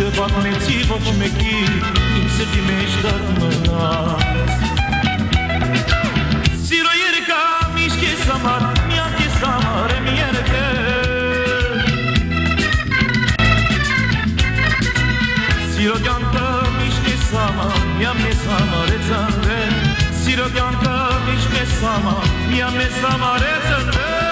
չբանանեցի ոչ մեկի իմ սրտի մեջ դառնա Սիրո երեկա միշտ ես համար միակ ես համար եմ երեկել Սիրո կյանքը միշտ ես համար միամ ես համար է ծնվել Սիրո կյանքը միշտ ես համար միամ ես համար է ծնվել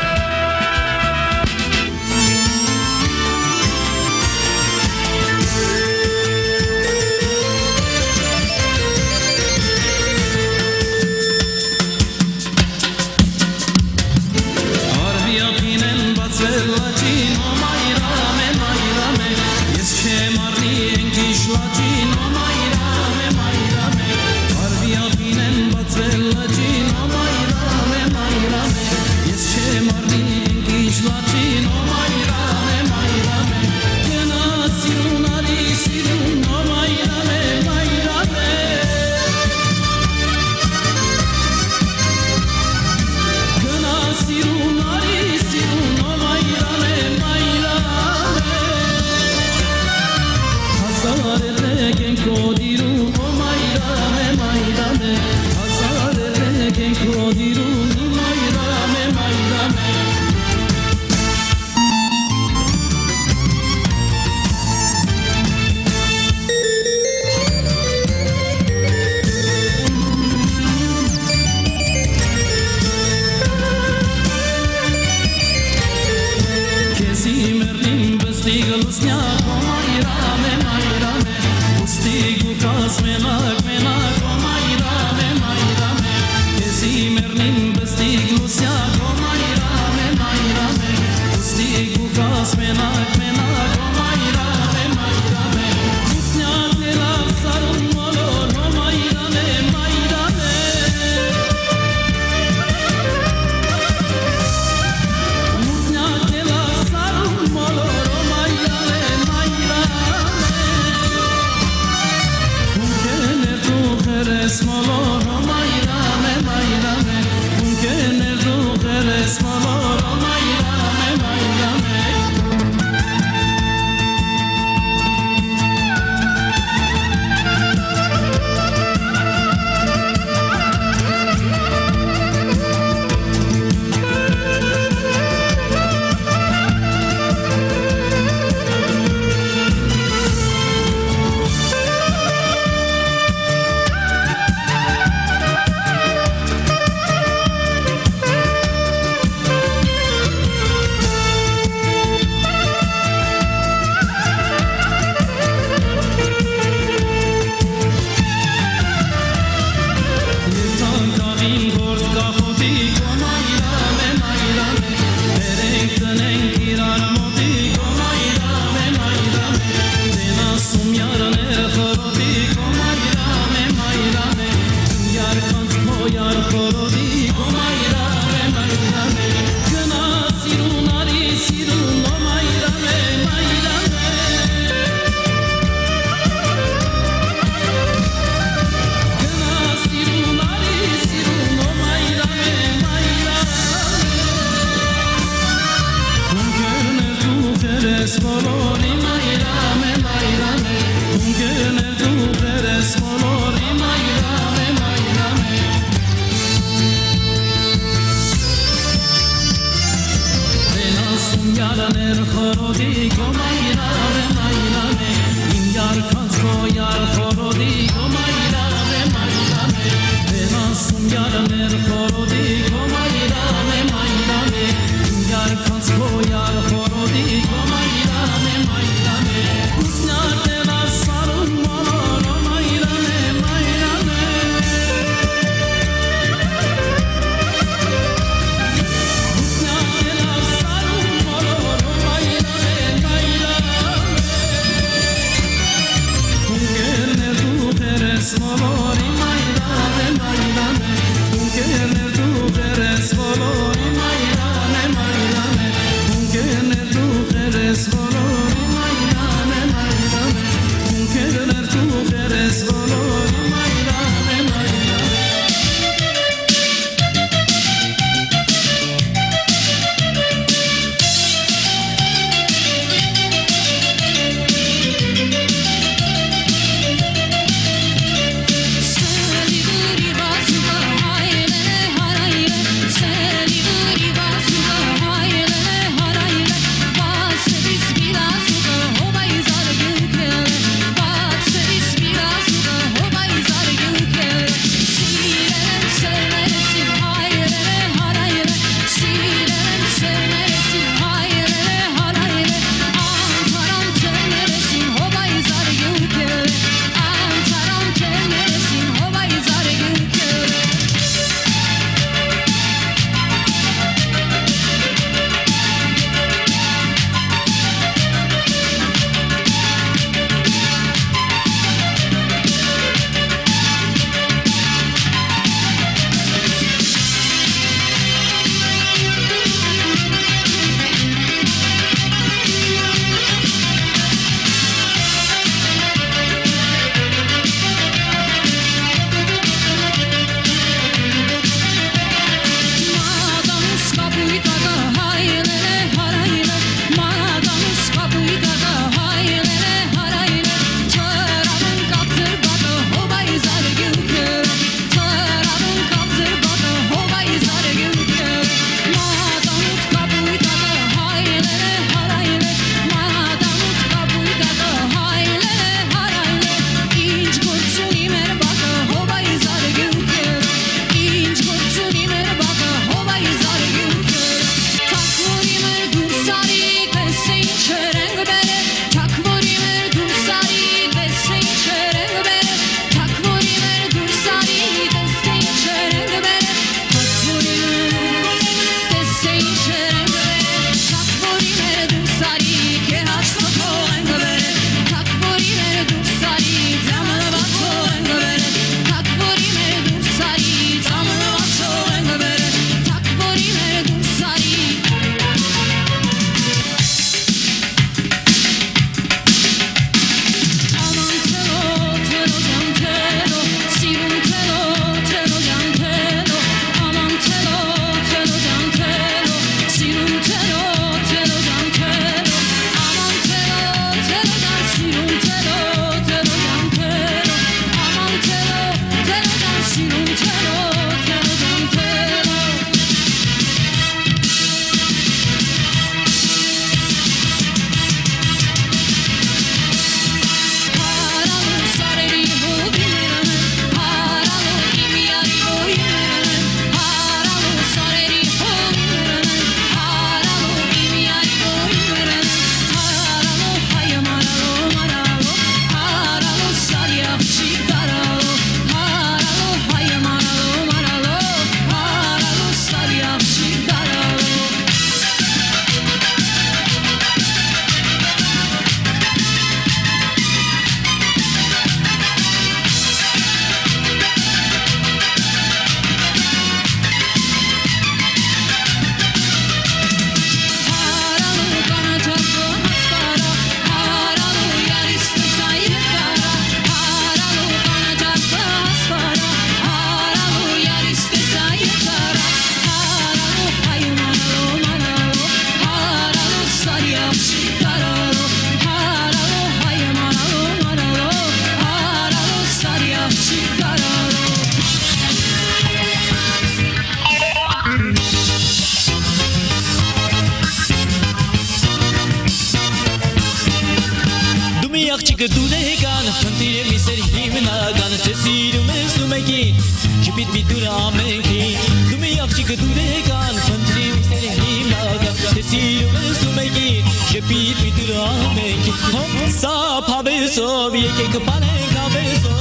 قدودهگان فنتیر میسری هیمناگان سسیر مسلمکی شبیت بیدور آمکی دومی یافشی قدودهگان فنتیر میسری هیمناگان سسیر مسلمکی شبیت بیدور آمکی هم سا پابه سو بیگه کپانه کابه سو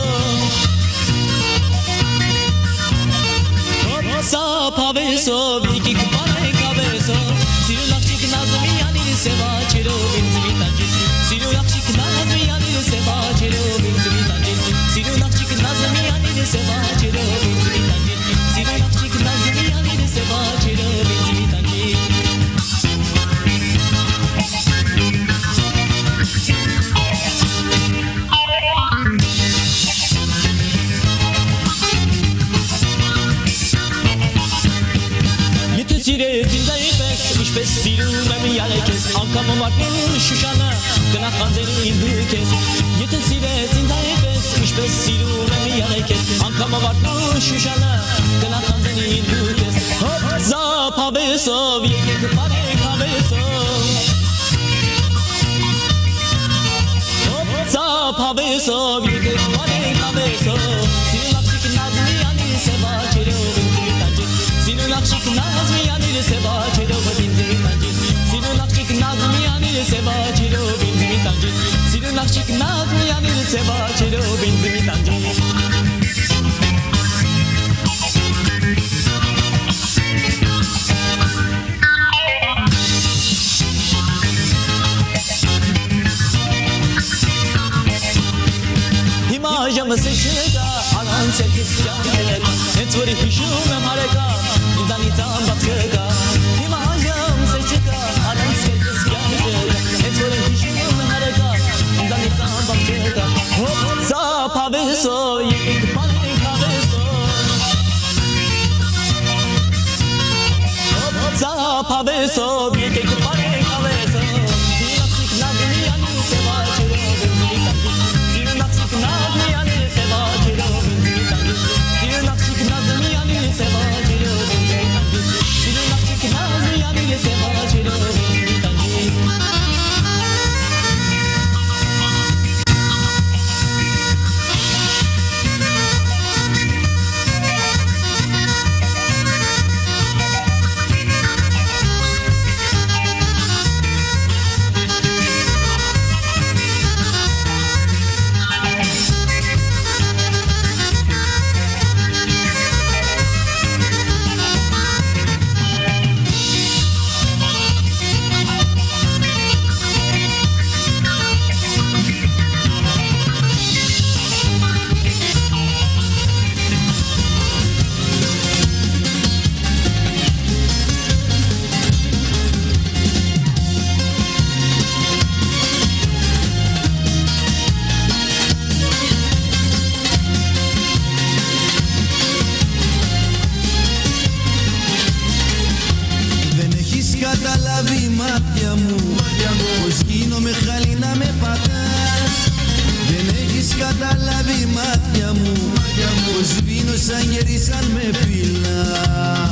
هم سا پابه سو بیگه کپانه کابه سو سوا چلو بنت بی تنجل سینو نقشی ناز میانی رو سوا چلو بنت بی تنجل سینو نقشی ناز میانی رو سوا چلو بنت بی تنجل سینو نقشی ناز میانی رو سوا چلو بنت بی تنجل Yetesire zindayı pek, iş pek silu memiyane kes Kamumartin Şuşana Gına kanzerin izdi kes. Yetin sile zindayı bes İş bes silu nemi yare kes Kamumartin Şuşana Gına kanzerin izdi kes. Hop zap habesov Yekek parek habesov Hop zap habesov Yekek parek habesov Sinu nakşik nazmi yani seva Çelo bindir tancik Sinu nakşik nazmi yani seva Çelo bindir tancik վիտանջին Սիրուն աղջիկ նազմի անի սևա չերով ինձ վիտանջին Հիմա ժամը սեշնեկա Անանց եկիս ճանչելեկա Հենց որի հիշում եմ հարեկա Ինձանից হবে সব σκοτάδι μάτια μου, μάτια μου σβήνω σαν γερί σαν με φυλά.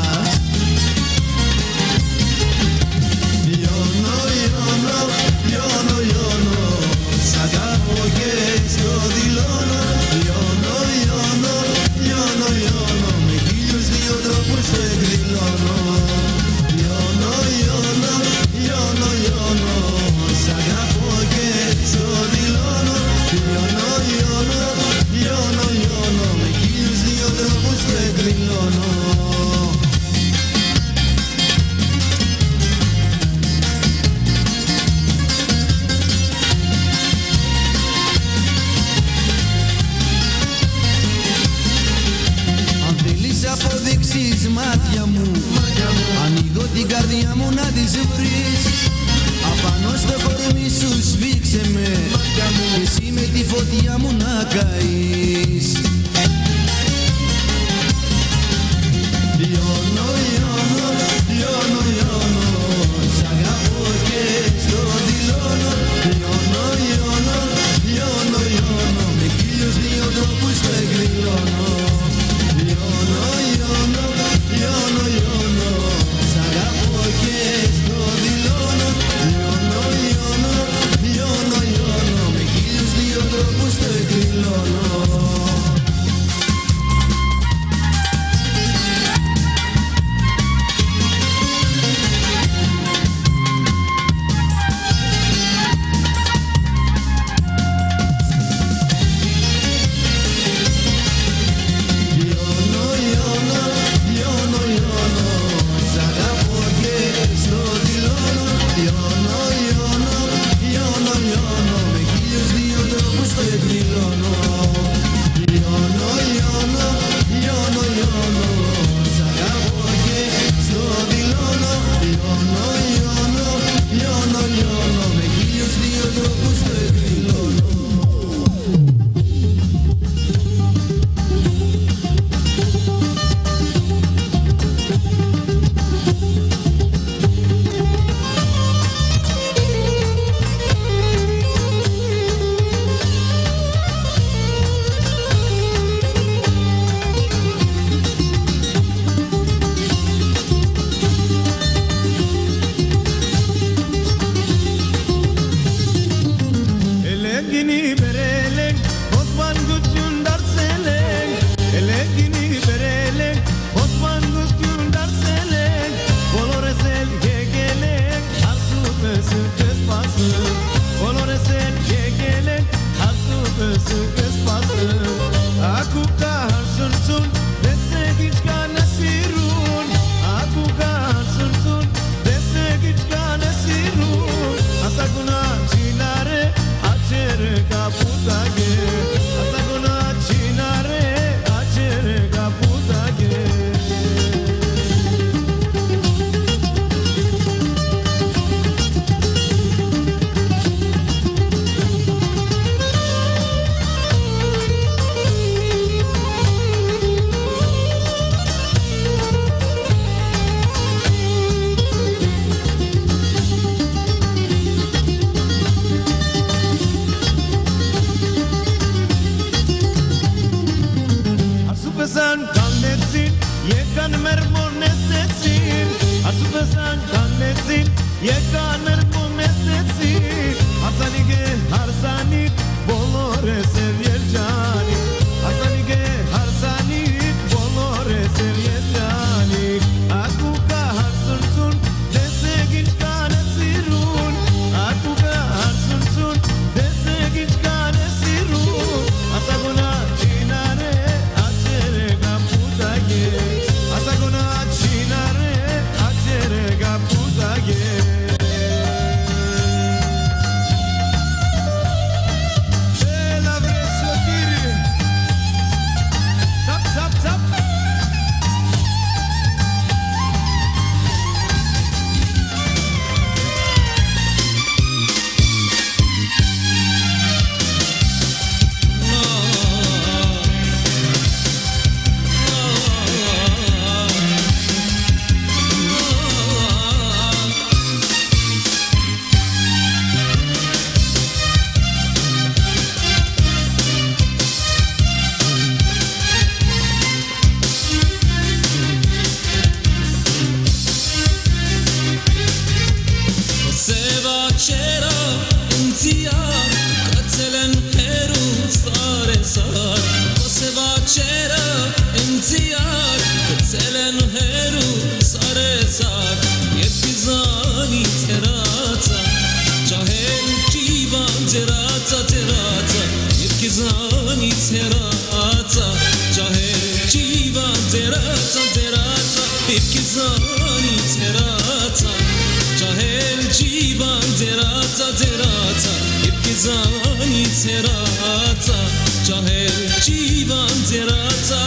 մեզանից հերացա ճահել ճիվան ձերացա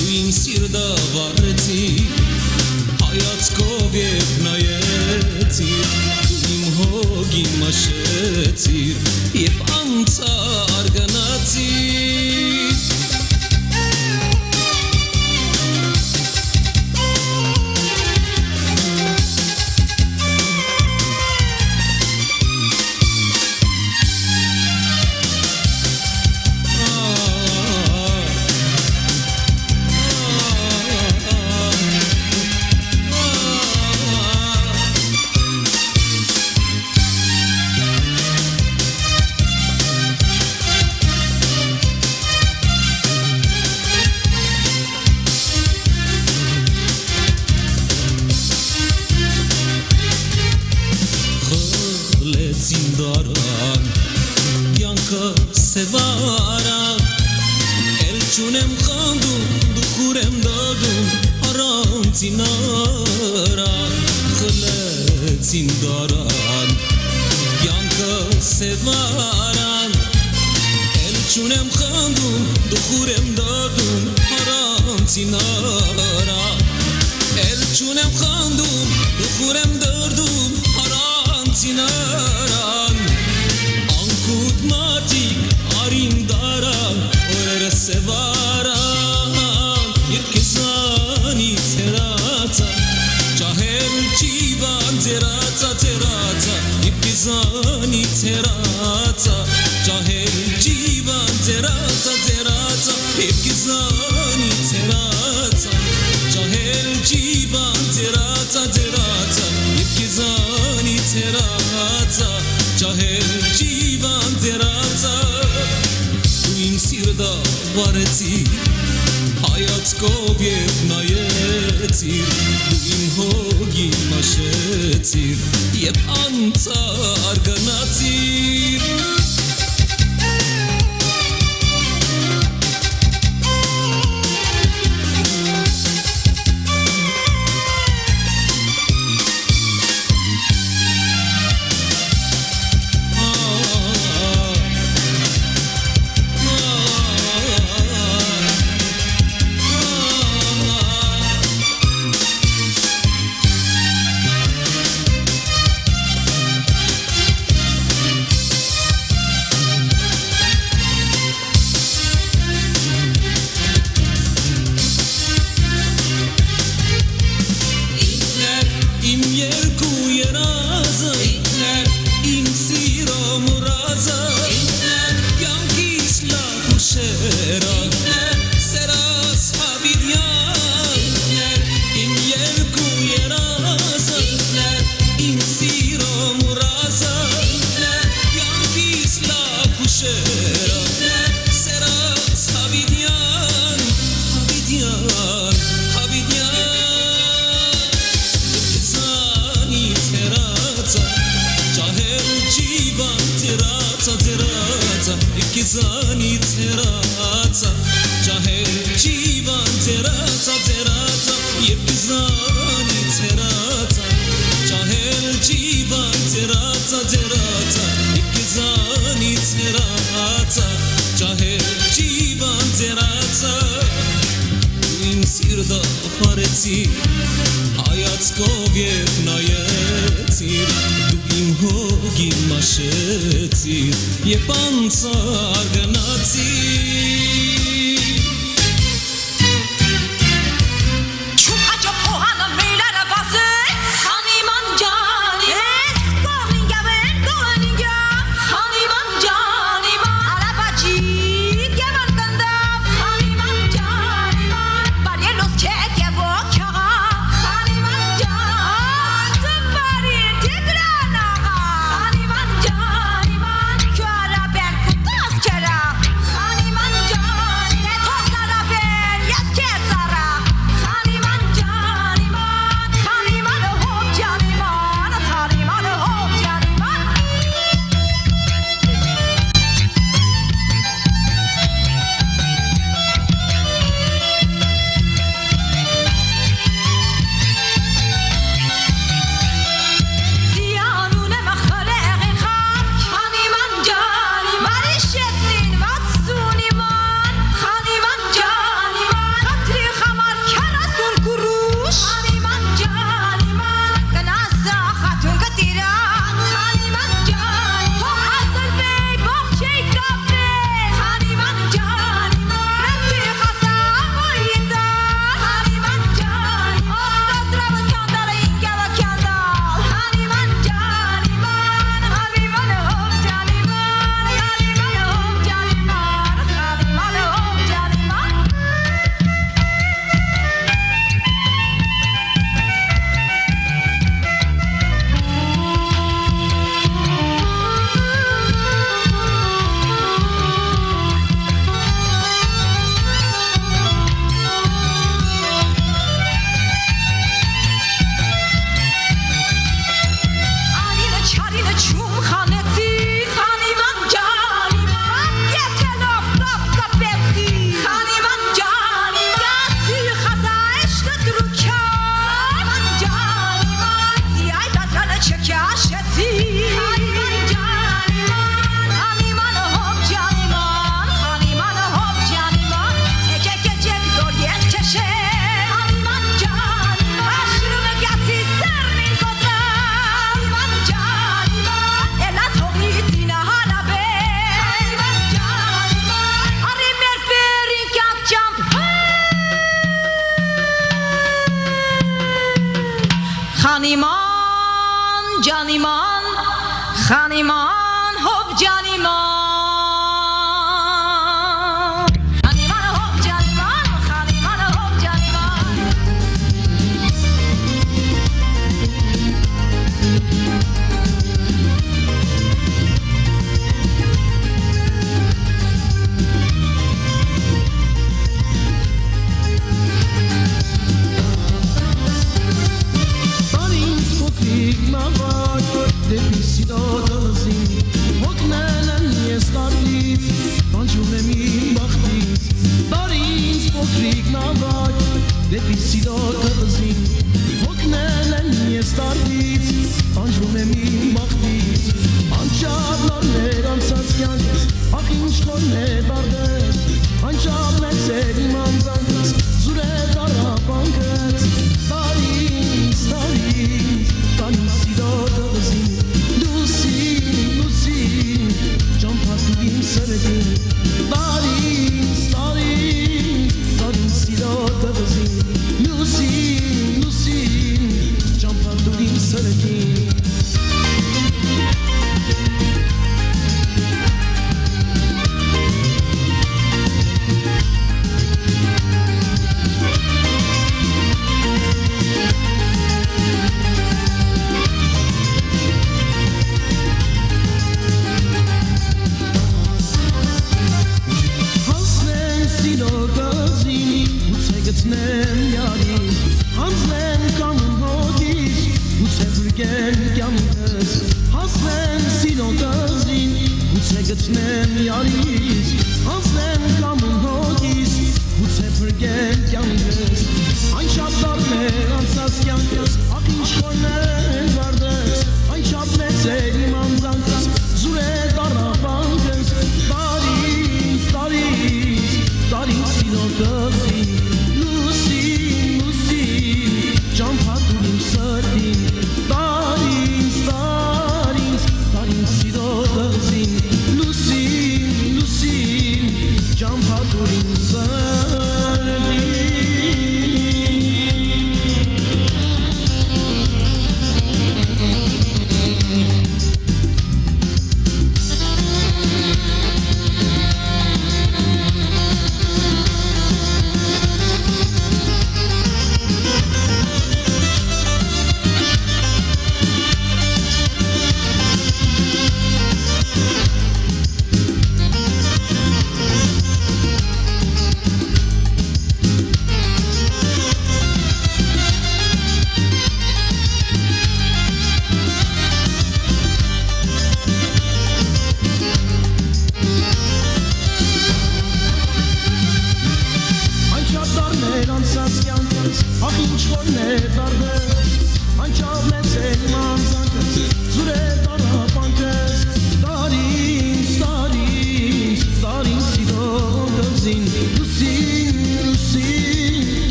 ու իմ սիրտը վառեցի հայացքով եւ նայեցի իմ հոգի մաշեցի եւ անցա արգանացի जीवन तेराचा तेराचा इब्तिजानी तेराचा चाहे जीवन तेराचा तेराचा इब्तिजानी तेराचा चाहे जीवन तेराचा तेराचा इब्तिजानी तेराचा चाहे जीवन तेराचा तू इन सिरदा կով եւ նայեց իր իմ հոգի մաշեց իր եւ անցար գնացիր zani teraca Çahe civan teraca teraca Yep zani teraca Çahe civan teraca teraca Yep zani teraca Çahe civan teraca Իմ սիրտը փարեցի հայացքով եւ նայեցի հոգի մաշեցի, եպ անցար գնացի my voice.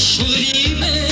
الشغل ما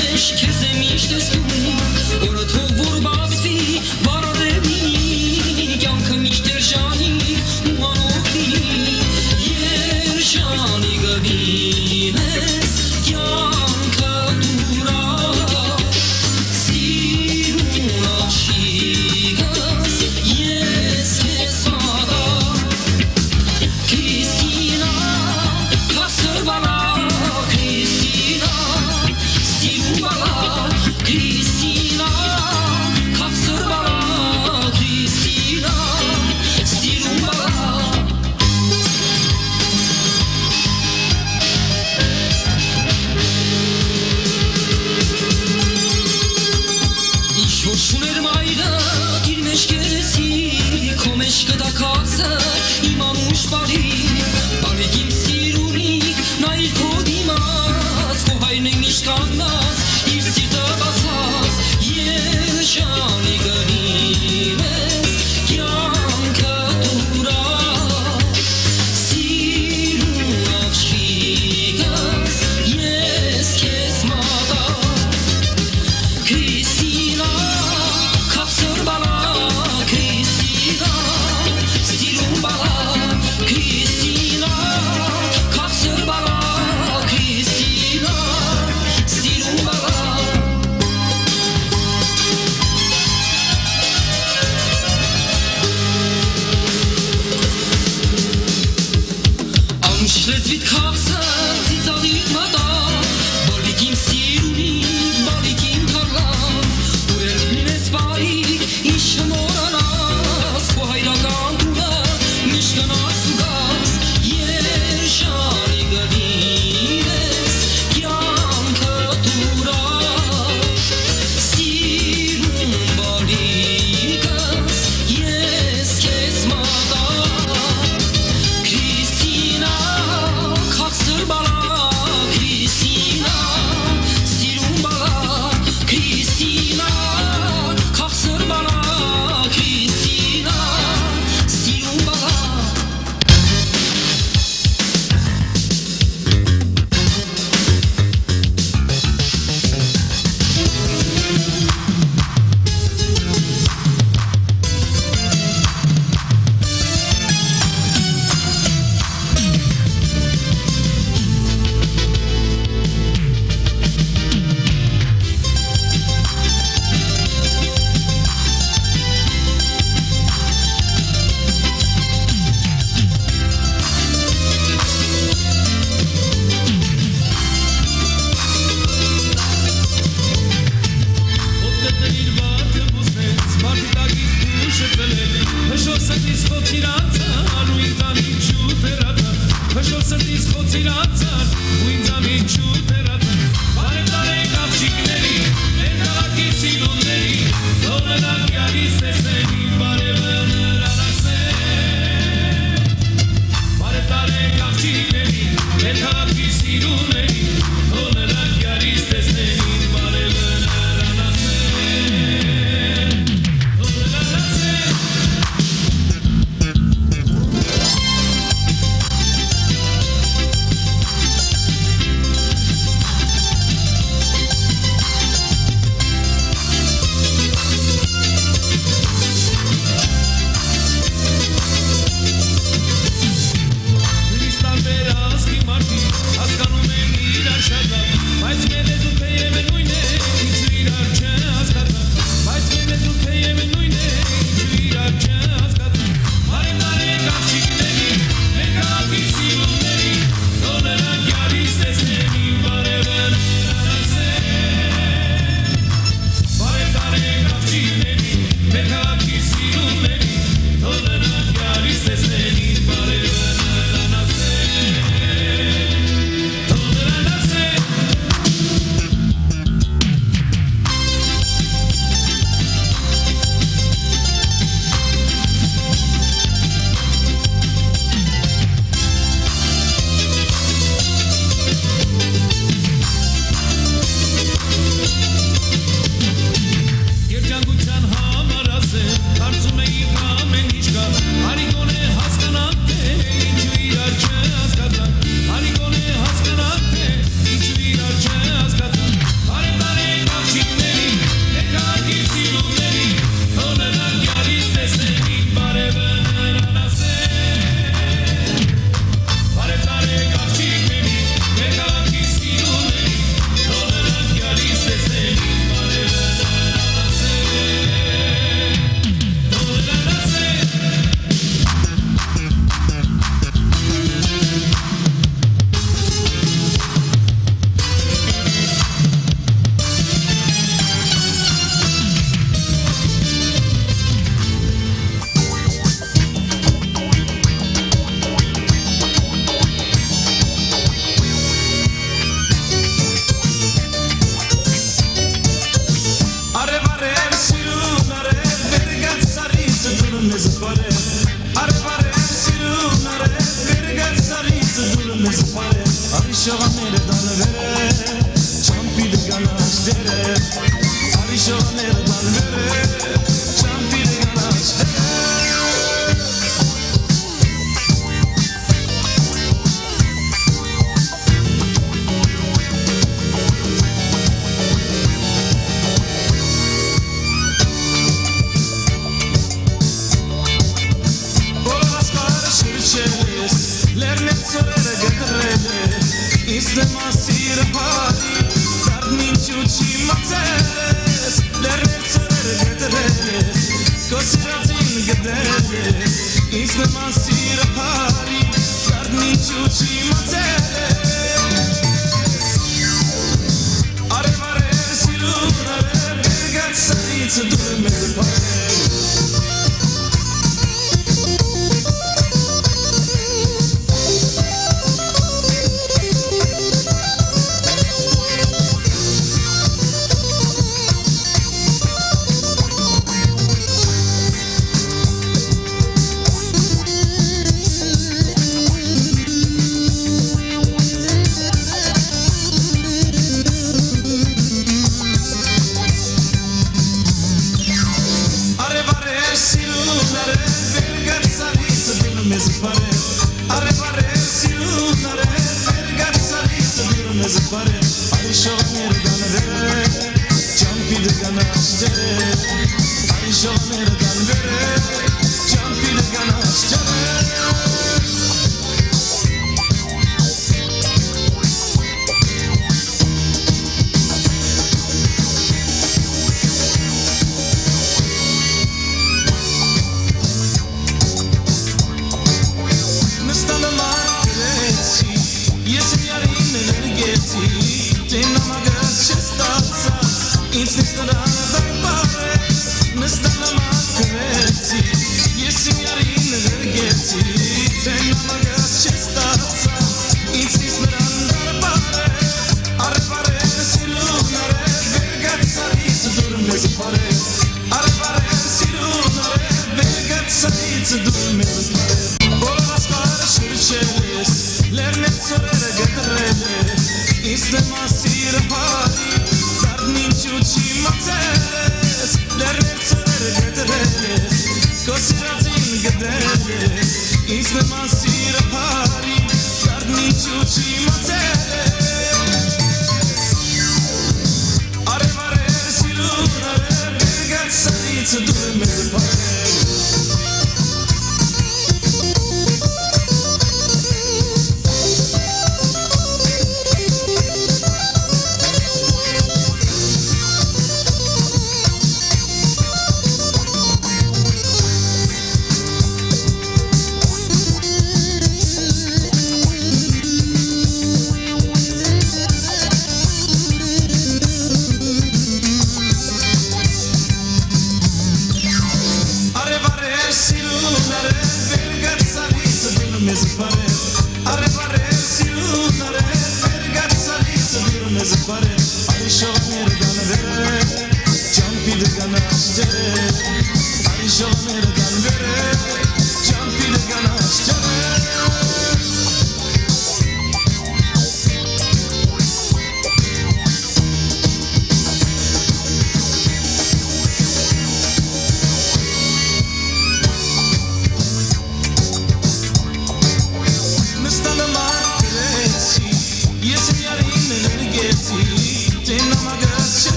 silularé, vengar salir sobre não me para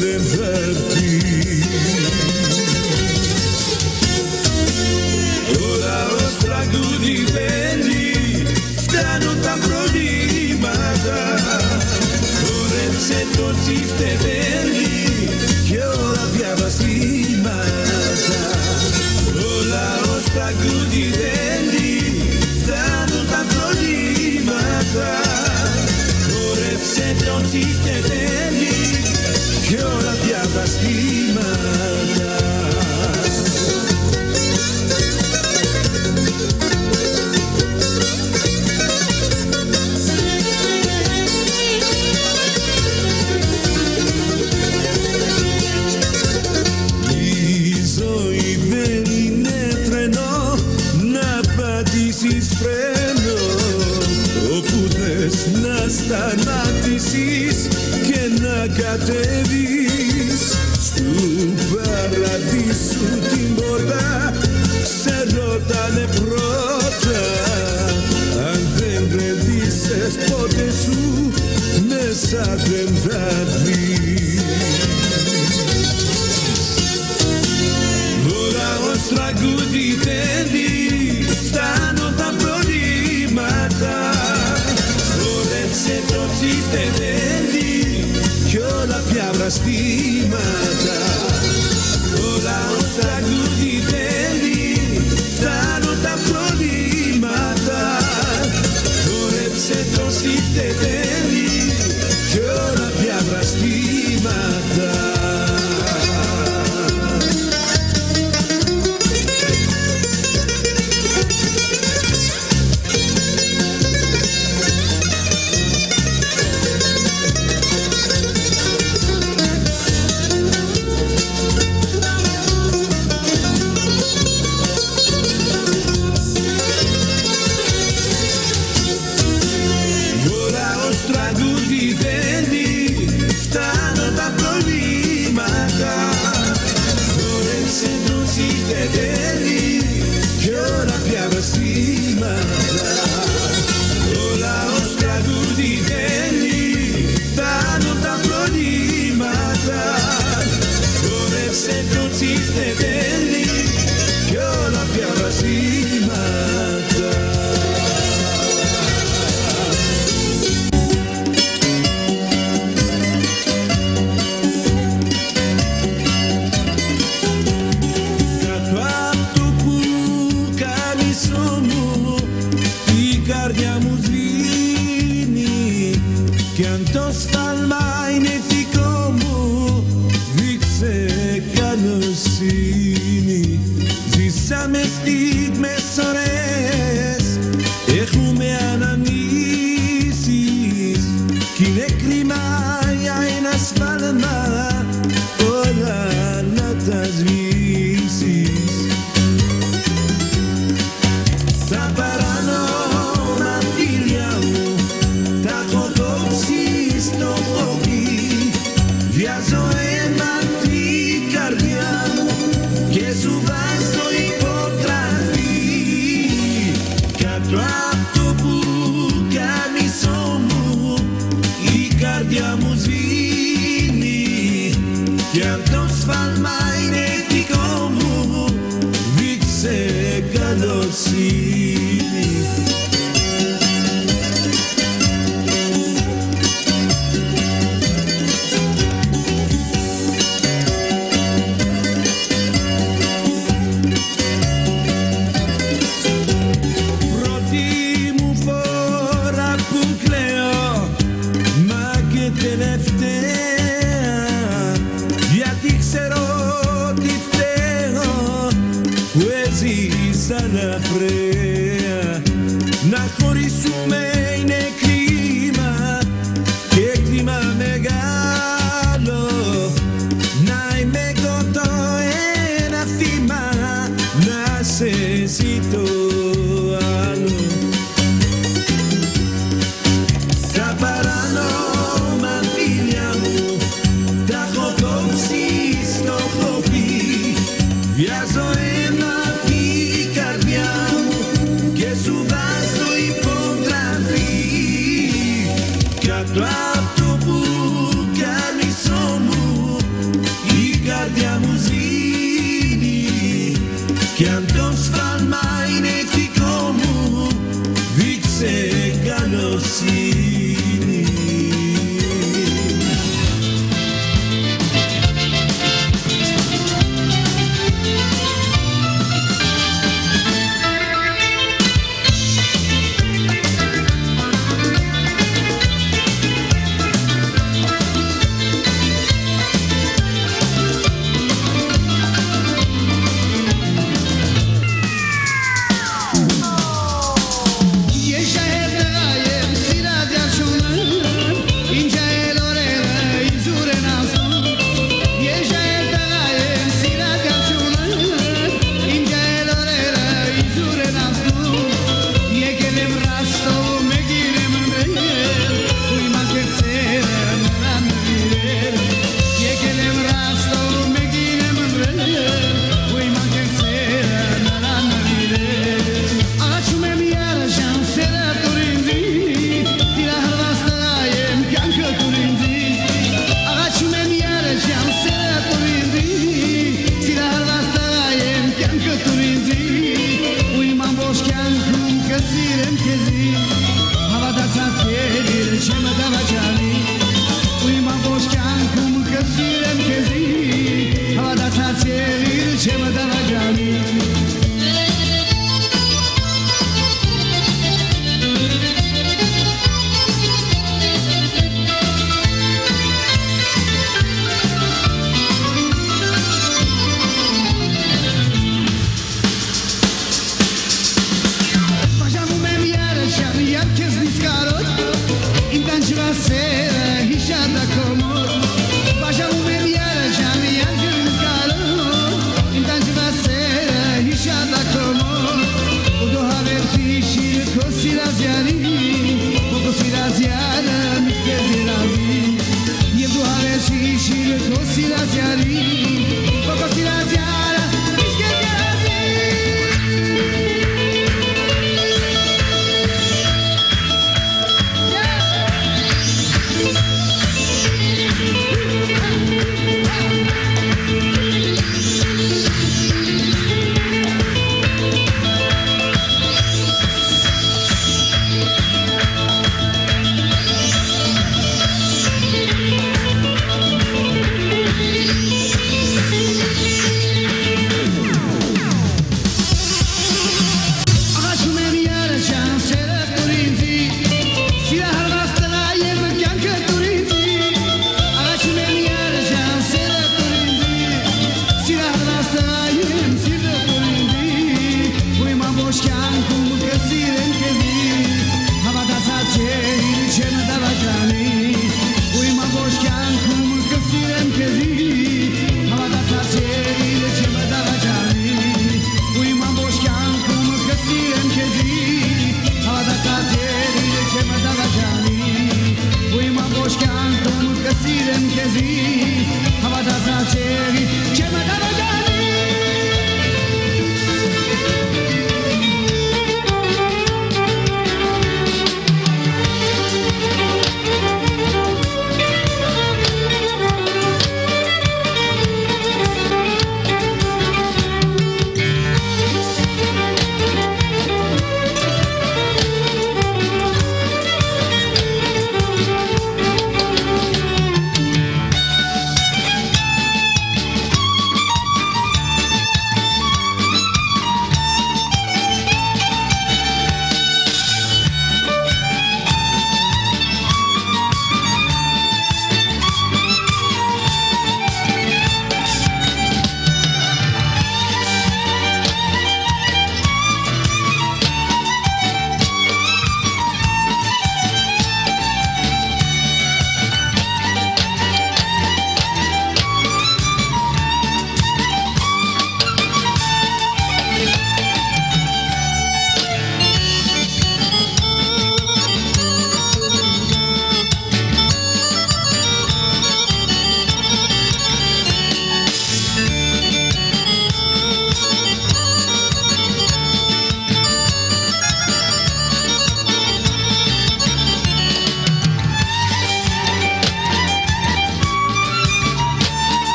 them said